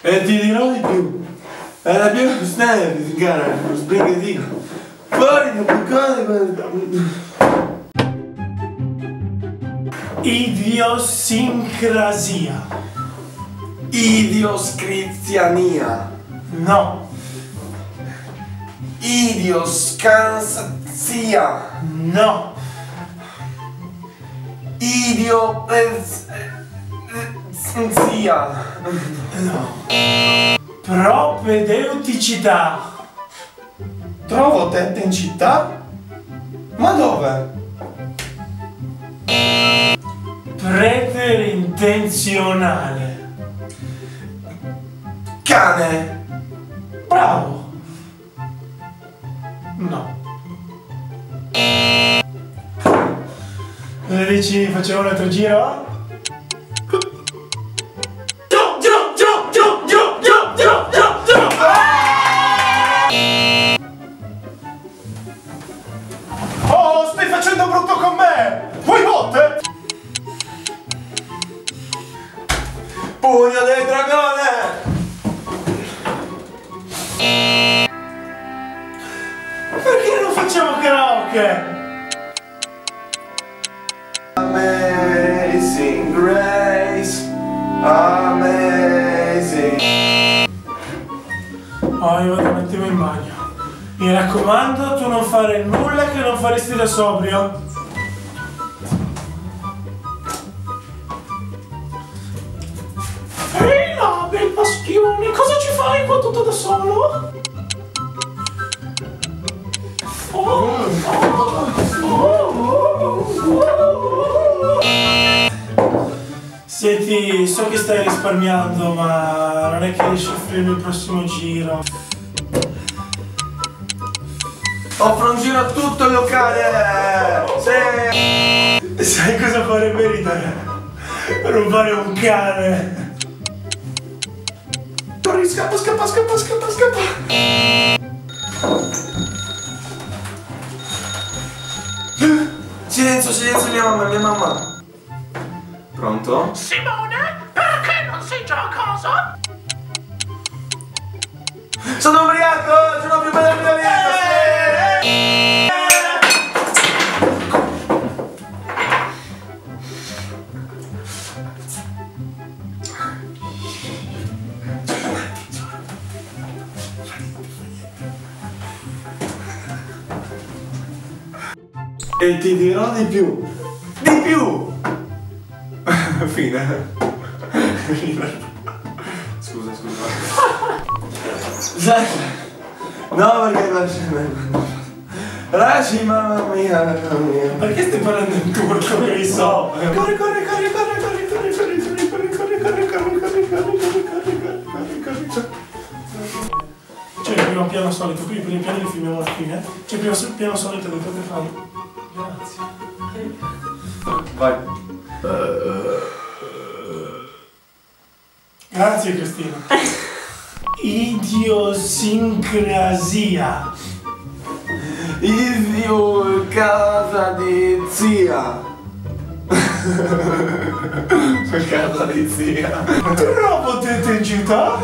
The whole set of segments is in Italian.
E ti dirò di più. È la più snelle, cara, sbrigatino. Fuori da bucare Idiosincrasia. Idioscriziania. No, Idioscansia. no, Idiopezia. propedeuticità. Trovo tette in città? Ma dove? Preterintenzionale. Cane. Bravo. No. Cosa dici? Facciamo un altro? Giro, Pugno del dragone. Perché non facciamo karaoke? Amazing grace. Amazing. Oh, io vado un attimo in bagno. Mi raccomando, tu non fare nulla che non faresti da sobrio. Qua tutto da solo? Oh, oh, oh, oh. Senti, so che stai risparmiando, ma non è che riesci a offrirmi il prossimo giro. Offro un giro a tutto il locale. Sì. Sai cosa farebbe ridere? Rubare un cane. Corri, scappa, scappa, scappa, scappa, scappa. Silenzio, silenzio, mia mamma, mia mamma. Pronto? Simone, perché non sei già a casa? Sono E ti dirò di più. Di più! Fine. Scusa, scusa. No, perché lasci... Lasci, mamma mia, mamma mia. Perché stai parlando in turco? Che so. Corri, corri, corri, corri, corri, corri, corri, corri, corri, corri, corri, corri, corri, corri, corri, corri, corri, corri, corri. Cioè il primo piano solito, qui i primi piani li filmiamo alla fine. Cioè il primo piano solito del tuo fai. Grazie. Vai. Grazie Cristina. Idiosincrasia. Idio casa di zia. casa di zia. Trovo tete in città?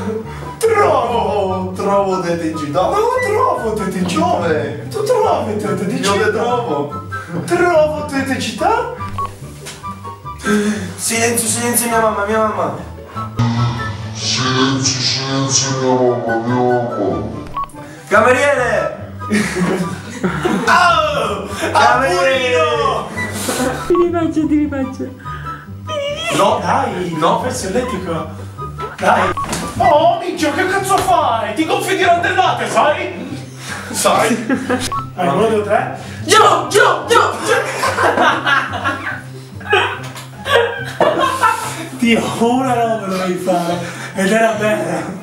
Trovo! Trovo dette in città. No, trovo tete in città! Dove? Tu trovi tete di Dove trovo? Trovo città? Silenzio, silenzio, mia mamma, mia mamma. Silenzio, silenzio, mia mamma, mia mamma. Cameriere! Oh! Apurino! Ti rifaccio, ti rifaccio. No, Dai, No. professionetico. Dai. Oh, minchia, che cazzo fai? Ti gonfi di randellate, sai? sai. Vai, uno, due, tre. Giro, giro, giro. Dio, una roba dovevi fare. Ed era bella.